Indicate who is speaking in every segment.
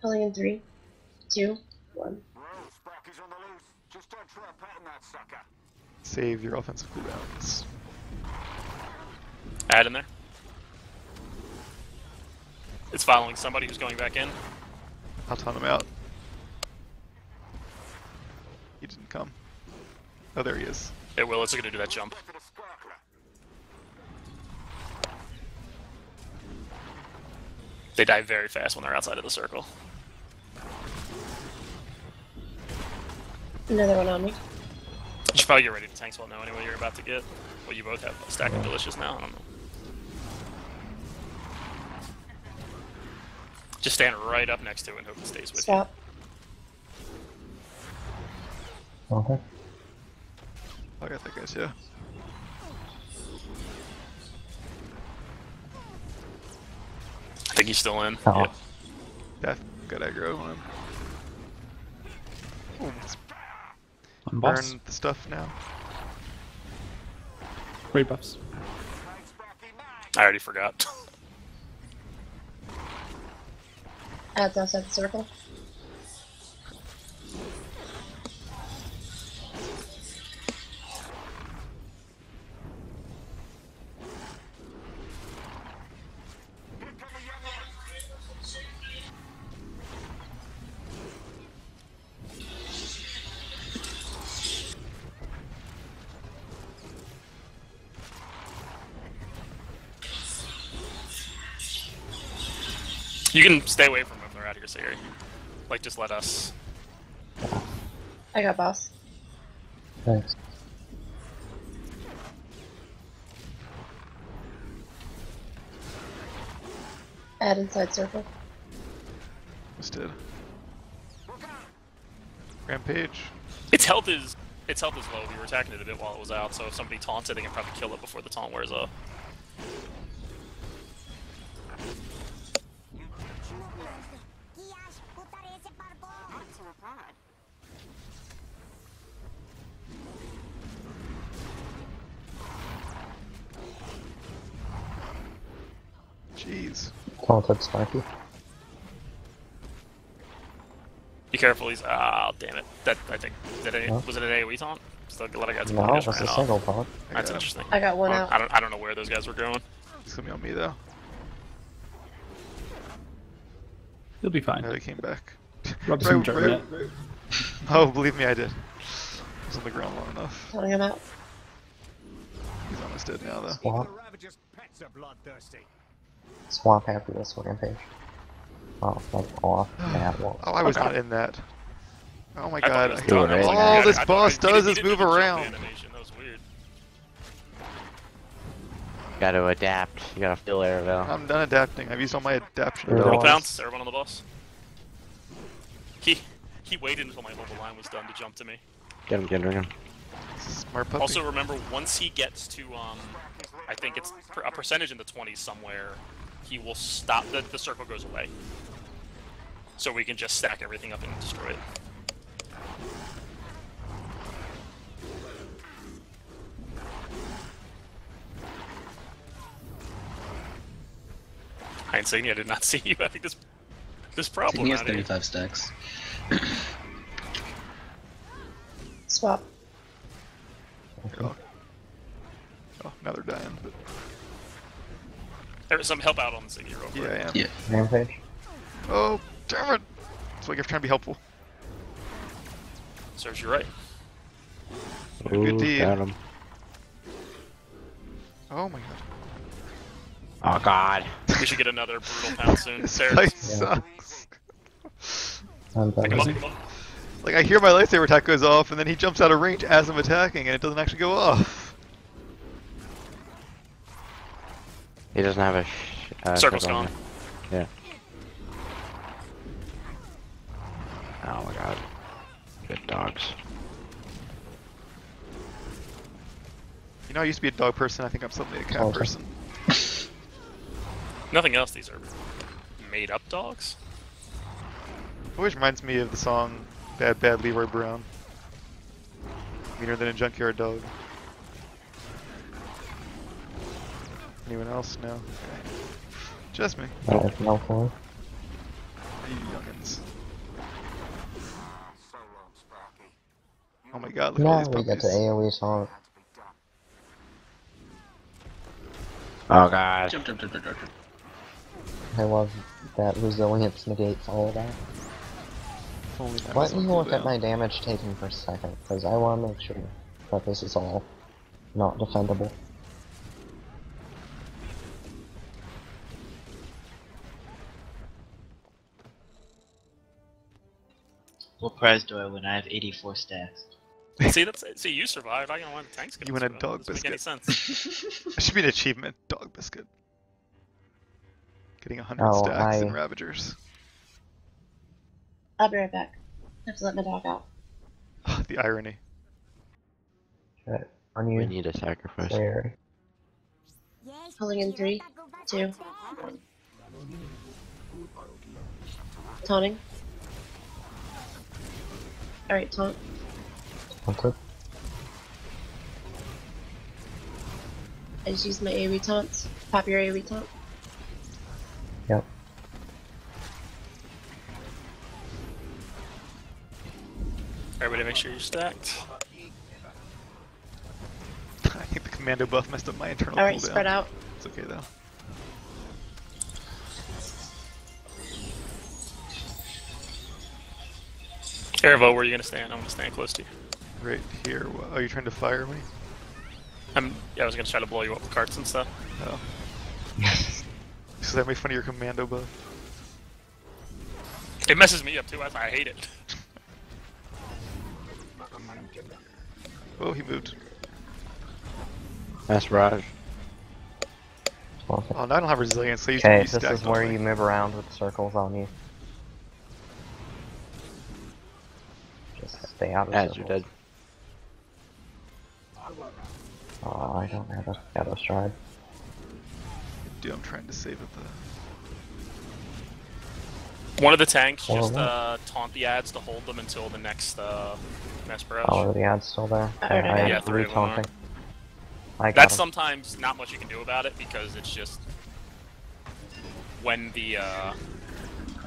Speaker 1: Pulling in three, two, one.
Speaker 2: Well, Sparky's on the loose. Just don't try patting that sucker.
Speaker 3: Save your offensive cooldowns.
Speaker 4: Add in there. It's following somebody who's going back in.
Speaker 3: I'll ton him out. He didn't come. Oh, there he is.
Speaker 4: It will. It's gonna do that jump.
Speaker 2: For the sparkler.
Speaker 4: They die very fast when they're outside of the circle.
Speaker 1: Another one on me.
Speaker 4: You should probably get ready to tank spell now anyway. You're about to get. Well, you both have a stack of delicious now. I don't know. Just stand right up next to it and hope it stays with
Speaker 1: Stop.
Speaker 5: Okay.
Speaker 3: I got that guys, yeah.
Speaker 4: I think he's still in.
Speaker 5: Oh.
Speaker 4: Yep.
Speaker 3: Yeah, got aggro on him. Ooh, let's
Speaker 6: I'm
Speaker 3: burn the stuff now.
Speaker 6: Great buffs.
Speaker 2: Right, Sparky, mine.
Speaker 4: I already forgot.
Speaker 1: Adds outside the circle.
Speaker 4: You can stay away from them if they're out of your area. Like, just let us.
Speaker 1: I got boss.
Speaker 5: Thanks.
Speaker 1: Add inside circle.
Speaker 3: Just did. Rampage.
Speaker 4: Its health is its health is low. We were attacking it a bit while it was out, so if somebody taunts it, they can probably kill it before the taunt wears off.
Speaker 3: Jeez.
Speaker 5: Taunted Sparky.
Speaker 4: Be careful. He's ah, damn it. That I think did it,
Speaker 5: Huh?
Speaker 4: was it an AOE taunt? Still a lot of guys.
Speaker 5: No,
Speaker 4: just
Speaker 5: that's a
Speaker 4: off.
Speaker 5: single taunt.
Speaker 3: I
Speaker 4: That's
Speaker 3: got him.
Speaker 4: interesting.
Speaker 1: I got one
Speaker 4: Well,
Speaker 1: out.
Speaker 4: I don't I don't know where those guys were going.
Speaker 3: It's gonna be on me though.
Speaker 6: You'll be fine.
Speaker 3: No, they came back.
Speaker 6: Rub some dirt in it.
Speaker 3: Oh, believe me, I did. I was on the ground long enough.
Speaker 1: Pulling him out.
Speaker 3: He's almost dead now though.
Speaker 5: Swamp.
Speaker 2: Ravager's pets are bloodthirsty.
Speaker 5: Swamp after this rampage. Oh, that's oh, off. Yeah, well.
Speaker 3: Oh, I was
Speaker 4: Okay.
Speaker 3: not in that. Oh my
Speaker 4: I
Speaker 3: god.
Speaker 4: it
Speaker 3: I-
Speaker 4: done. I was like,
Speaker 3: All this boss
Speaker 4: he- he
Speaker 3: does is move around.
Speaker 4: Animation.
Speaker 7: Gotta adapt. You gotta feel Aravail.
Speaker 3: I'm done adapting. I've used all my adaptation
Speaker 5: You're
Speaker 4: Brutal
Speaker 5: Otherwise-
Speaker 3: abilities.
Speaker 4: pounce. Everyone on the boss. He he waited until my mobile line was done to jump to me.
Speaker 7: Get him, get him, get him.
Speaker 3: Smart puppy.
Speaker 4: Also remember, once he gets to um, I think it's a percentage in the 20s somewhere, he will stop. The the circle goes away. So we can just stack everything up and destroy it. Insignia, I did not see you. I think this this problem.
Speaker 8: He has 35 stacks.
Speaker 1: Swap.
Speaker 3: Oh. oh, now they're dying. But
Speaker 4: There, some help out on Insignia real quick.
Speaker 3: yeah, I am.
Speaker 8: Yeah.
Speaker 5: Rampage.
Speaker 3: Oh, damn it! It's like I'm trying to be helpful.
Speaker 4: Serves you right.
Speaker 3: Good
Speaker 7: Ooh,
Speaker 3: deed.
Speaker 7: got him.
Speaker 3: Oh my god.
Speaker 7: Oh god.
Speaker 4: We should get another brutal pounce soon.
Speaker 3: This
Speaker 4: Sarah,
Speaker 3: fight
Speaker 5: Yeah.
Speaker 3: sucks.
Speaker 5: I'm
Speaker 4: pick him up, pick him up.
Speaker 3: Like I hear my lightsaber attack goes off, and then he jumps out of range as I'm attacking, and it doesn't actually go off.
Speaker 7: He doesn't have a sh- uh, circle on
Speaker 4: gone.
Speaker 7: Yeah. Oh my god. Good dogs.
Speaker 3: You know, I used to be a dog person. I think I'm suddenly a cat
Speaker 5: Okay.
Speaker 3: person.
Speaker 4: Nothing else. These are made up dogs.
Speaker 3: Always reminds me of the song "Bad Bad Leroy Brown." Meaner than a junkyard dog. Anyone else? No. Okay. Just me.
Speaker 5: That was no for.
Speaker 3: You youngins.
Speaker 2: So.
Speaker 3: Oh my god, look at all
Speaker 5: Now
Speaker 3: these
Speaker 5: we get to
Speaker 3: puppies.
Speaker 5: AoE taunt.
Speaker 2: Had to be done.
Speaker 7: Oh god.
Speaker 8: Jump, jump, jump, jump, jump. Jump.
Speaker 5: I love that resilience negates all of that.
Speaker 3: If only that
Speaker 5: Let me look at my damage taken per second, because I want to make sure that this is all not defendable.
Speaker 8: What prize do I win? I have 84 stacks.
Speaker 4: see, that's see, you survived. I don't want the tanks.
Speaker 3: You win a
Speaker 4: that
Speaker 3: dog
Speaker 4: doesn't make any
Speaker 3: biscuit.
Speaker 4: sense.
Speaker 3: It should be an achievement, dog biscuit. Getting 100
Speaker 5: Oh,
Speaker 3: stacks in
Speaker 5: I-
Speaker 3: Ravagers.
Speaker 1: I'll be right back. I have to let my dog out.
Speaker 3: the irony.
Speaker 5: Shit. On
Speaker 7: We need a sacrifice.
Speaker 5: there.
Speaker 1: Pulling in three, two. Taunting. Alright, taunt.
Speaker 5: What's it?
Speaker 1: I just used my AoE taunts. Pop your AoE taunt.
Speaker 4: Everybody, make sure you're stacked.
Speaker 3: I think the commando buff messed up my internal
Speaker 1: Alright, spread out.
Speaker 3: It's okay though.
Speaker 4: Erivo, where are you gonna stand? I'm gonna stand close to you.
Speaker 3: Right here. Wha- Are you trying to fire me?
Speaker 4: I'm. Yeah, I was gonna try to blow you up with carts and stuff.
Speaker 3: Oh. Does that make fun of your commando buff?
Speaker 4: It messes me up too. I, I hate it.
Speaker 3: Oh, he moved.
Speaker 7: That's Raj.
Speaker 5: Okay,
Speaker 3: Oh, no, I don't have resilience. So I used to
Speaker 5: okay
Speaker 3: be
Speaker 5: this is where
Speaker 3: on
Speaker 5: you move around with circles on you. Just stay out of
Speaker 7: As
Speaker 5: circles.
Speaker 7: you're dead.
Speaker 5: Oh, I don't have a shadow stride.
Speaker 3: Dude, I'm trying to save it though.
Speaker 4: One of the tanks
Speaker 5: Or
Speaker 4: just uh, taunt the ads to hold them until the next uh, mass barrage.
Speaker 5: Oh, are the ads still there?
Speaker 1: I
Speaker 5: I
Speaker 4: Yeah, three
Speaker 5: three
Speaker 4: of them
Speaker 5: taunting. I got
Speaker 4: That's
Speaker 5: 'em.
Speaker 4: sometimes not much you can do about it because it's just when the uh,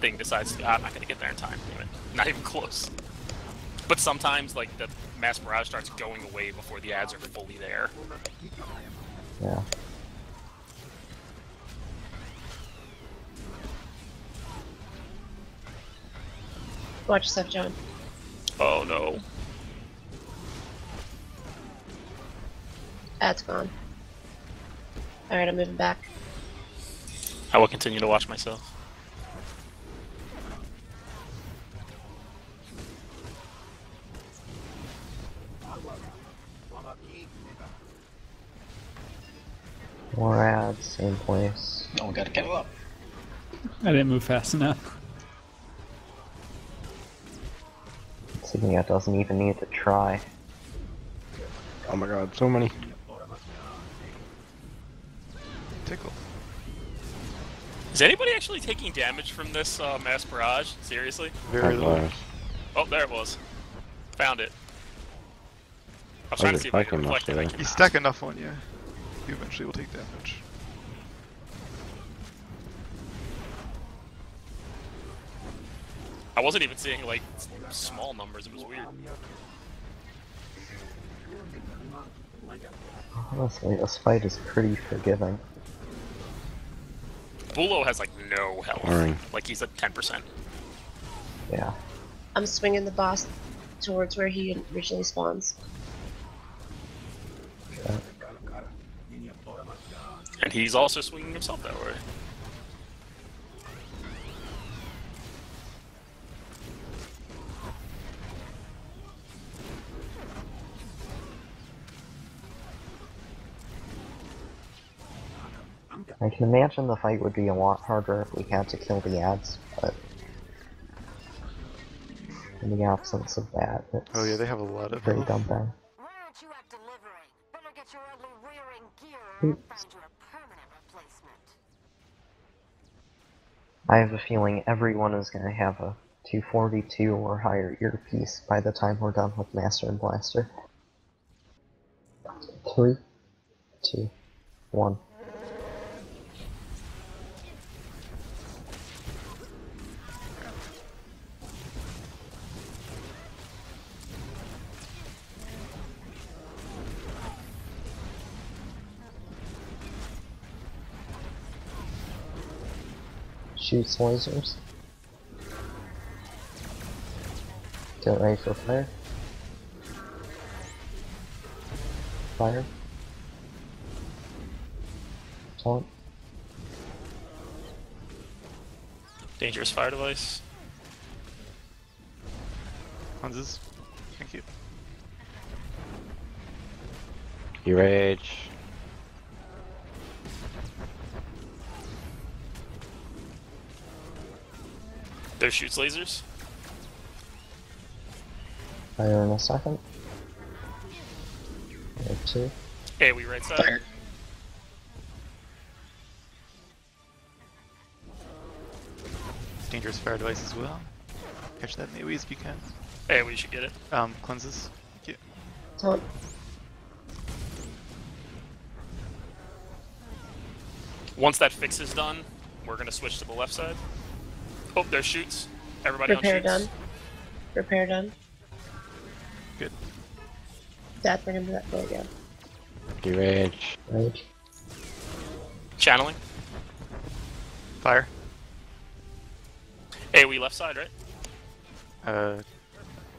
Speaker 4: thing decides to, I'm not gonna get there in time. Damn it. Not even close. But sometimes like the mass barrage starts going away before the ads are fully there.
Speaker 5: Yeah.
Speaker 1: Watch yourself, John.
Speaker 4: Oh no.
Speaker 1: Ad's gone. Alright, I'm moving back.
Speaker 4: I will continue to watch myself.
Speaker 5: More ads, same place.
Speaker 8: Oh, we gotta get up.
Speaker 6: I didn't move fast enough.
Speaker 5: Signia doesn't even need to try.
Speaker 7: Oh my god, so many.
Speaker 3: Tickle.
Speaker 4: Is anybody actually taking damage from this uh, mass barrage? Seriously?
Speaker 3: Very little.
Speaker 4: Oh, there it was. Found it. I was
Speaker 7: Oh,
Speaker 4: trying to
Speaker 7: you're
Speaker 4: see if I could reflect it. I
Speaker 7: muscular.
Speaker 3: You stack enough on you. You eventually will take damage.
Speaker 4: I wasn't even seeing like small numbers. It was weird.
Speaker 5: Honestly, this fight is pretty forgiving.
Speaker 4: Bulo has like no health.
Speaker 7: Boring.
Speaker 4: Like he's at 10%.
Speaker 5: Yeah.
Speaker 1: I'm swinging the boss towards where he originally spawns.
Speaker 4: And he's also swinging himself that way.
Speaker 5: I can imagine the fight would be a lot harder if we had to kill the ads, but in the absence of that, it's
Speaker 3: Oh yeah, they have a lot of
Speaker 5: pretty
Speaker 3: health.
Speaker 5: dumb thing.
Speaker 9: Why aren't you at delivery? Better get your ugly rearing gear or find you a permanent replacement.
Speaker 5: I have a feeling everyone is going to have a 242 or higher earpiece by the time we're done with Master and Blaster. Three, two, one. Shoots lasers. Get ready for fire. Fire. Taunt.
Speaker 4: Dangerous fire device.
Speaker 3: Cleanses. Thank you.
Speaker 7: You rage.
Speaker 4: There shoots lasers.
Speaker 5: Fire in a second. There two.
Speaker 4: Hey, we right side.
Speaker 3: Dangerous fire device as well. Catch that in AoEs if you can.
Speaker 4: Hey, we should get it.
Speaker 3: Um, cleanses. Thank you.
Speaker 1: Taunt.
Speaker 4: Once that fix is done, we're gonna switch to the left side. Oh, there shoots. Everybody
Speaker 1: Repair
Speaker 4: on shoots.
Speaker 1: done. Repair done.
Speaker 3: Good.
Speaker 1: Dad, bring him to that. There again. go.
Speaker 7: You rage.
Speaker 5: Rage.
Speaker 4: Channeling.
Speaker 3: Fire.
Speaker 4: Hey, we left side, right?
Speaker 3: Uh,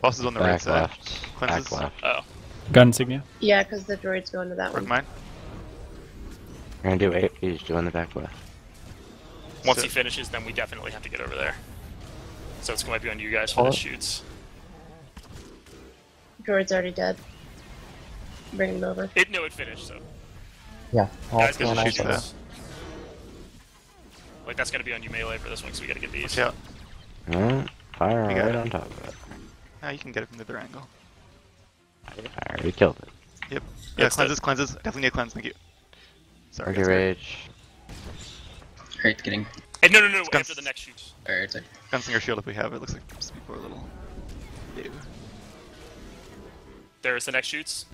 Speaker 3: boss is on the right
Speaker 7: Back
Speaker 3: side.
Speaker 7: left.
Speaker 3: Cleanses.
Speaker 7: Back left.
Speaker 4: Oh.
Speaker 6: Gun insignia.
Speaker 1: Yeah, because the droid's going to that
Speaker 3: Work
Speaker 1: one.
Speaker 3: mine.
Speaker 7: We're gonna do eight. He's doing the back left.
Speaker 4: Once
Speaker 3: So-
Speaker 4: he finishes, then we definitely have to get over there. So it's going to be on you guys for the shoots.
Speaker 1: Droid's already dead. Bring him over.
Speaker 4: It no, it finished. So
Speaker 5: Yeah, all
Speaker 4: guys,
Speaker 5: three
Speaker 4: get
Speaker 5: on
Speaker 4: the
Speaker 3: shoot
Speaker 5: side.
Speaker 3: that.
Speaker 4: shoots. Like that's going to be on you melee for this one, so we got to get these.
Speaker 3: Watch out.
Speaker 7: Alright. Fire right
Speaker 3: it.
Speaker 7: on top of it.
Speaker 3: Now you can get it from the other angle.
Speaker 7: I already killed it.
Speaker 3: Yep. Yeah,
Speaker 4: It's
Speaker 3: cleanses, cleanses. Definitely need a cleanse. Thank you. Sorry.
Speaker 7: Argue rage.
Speaker 10: Alright, getting.
Speaker 4: Hey, no, no, no,
Speaker 3: guns.
Speaker 4: after the next shoots.
Speaker 10: Alright, so
Speaker 3: Gunslinger shield if we have it. Looks like some people are a little. Ew.
Speaker 4: There is the next shoots.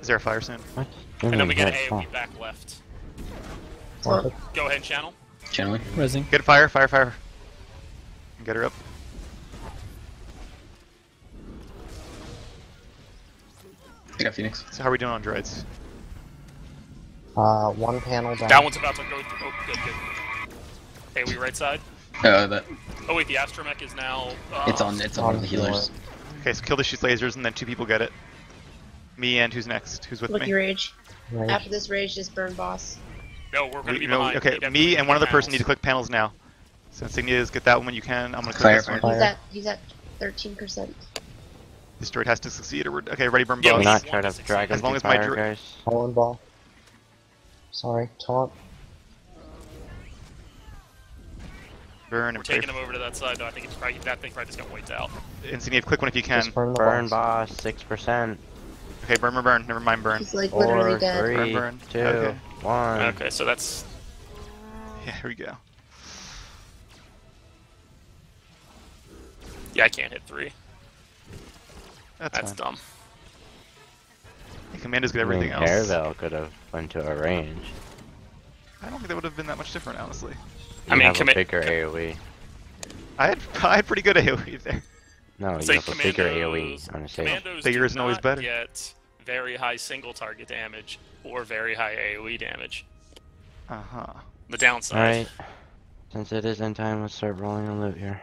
Speaker 3: Is there a fire soon?
Speaker 7: What?
Speaker 4: And then we get
Speaker 7: That's
Speaker 4: A,
Speaker 7: small.
Speaker 4: we back left.
Speaker 5: Taunted.
Speaker 4: Go ahead and channel.
Speaker 10: channeling.
Speaker 6: Resing.
Speaker 3: Get fire, fire, fire. Get her up.
Speaker 10: I got Phoenix.
Speaker 3: So how are we doing on droids?
Speaker 5: Uh, one panel down.
Speaker 4: That one's about to go. Oh, good, good. Hey, we right side.
Speaker 10: Uh, that
Speaker 4: Oh wait, the astromech is now. Uh,
Speaker 10: it's on. It's on one of the healers.
Speaker 3: Okay, so kill the shoots lasers and then two people get it. Me and who's next? Who's with
Speaker 1: Look,
Speaker 3: me?
Speaker 1: you rage.
Speaker 5: Rage.
Speaker 1: After this rage, just burn boss.
Speaker 4: No, we're gonna
Speaker 3: We-
Speaker 4: be
Speaker 3: no,
Speaker 4: behind.
Speaker 3: okay, me and one
Speaker 4: get
Speaker 3: other person need to click panels now. So insignias, get that one when you can. I'm gonna click
Speaker 10: Fire,
Speaker 3: this one.
Speaker 10: fire.
Speaker 1: He's
Speaker 5: Fire.
Speaker 1: at he's at thirteen percent.
Speaker 3: This droid has to succeed. Or we're, okay, ready, burn
Speaker 4: Yeah,
Speaker 3: boss.
Speaker 7: Do
Speaker 4: we
Speaker 7: not
Speaker 4: want
Speaker 7: try
Speaker 4: to
Speaker 7: to drag him
Speaker 3: As long as my
Speaker 7: fire,
Speaker 3: dr-
Speaker 7: guys.
Speaker 5: Fallen ball. Sorry, taunt.
Speaker 3: Burn
Speaker 4: We're taking him over to that side. though. I think it's probably that thing probably just got wiped out.
Speaker 3: Insignia, click one if you can.
Speaker 5: Just burn the
Speaker 7: Burn
Speaker 5: boss.
Speaker 7: boss, six percent.
Speaker 3: Okay, burn, burn, burn. Never mind, burn.
Speaker 1: He's like literally dead.
Speaker 7: three,
Speaker 3: Burn, burn.
Speaker 7: two,
Speaker 3: Okay.
Speaker 7: one.
Speaker 4: Okay, so that's
Speaker 3: Yeah, here we go.
Speaker 4: yeah. I can't hit three.
Speaker 3: That's,
Speaker 4: That's
Speaker 3: fine.
Speaker 4: Dumb.
Speaker 3: Hey, Commandos get
Speaker 7: I mean,
Speaker 3: everything else.
Speaker 7: Caravel could have went to a range.
Speaker 3: I don't think that would have been that much different, honestly.
Speaker 4: I
Speaker 7: You
Speaker 4: mean,
Speaker 7: have
Speaker 4: commi-
Speaker 7: a bigger AoE.
Speaker 3: I had I had pretty good AoE there.
Speaker 7: No,
Speaker 4: Say
Speaker 7: you have a bigger
Speaker 4: commandos-
Speaker 7: AoE on a save.
Speaker 4: Commandos
Speaker 3: Bigger isn't always better.
Speaker 4: Get very high single target damage or very high AOE damage.
Speaker 3: Uh huh.
Speaker 4: The downside.
Speaker 7: Alright. Since it is end time, let's start rolling on loot here.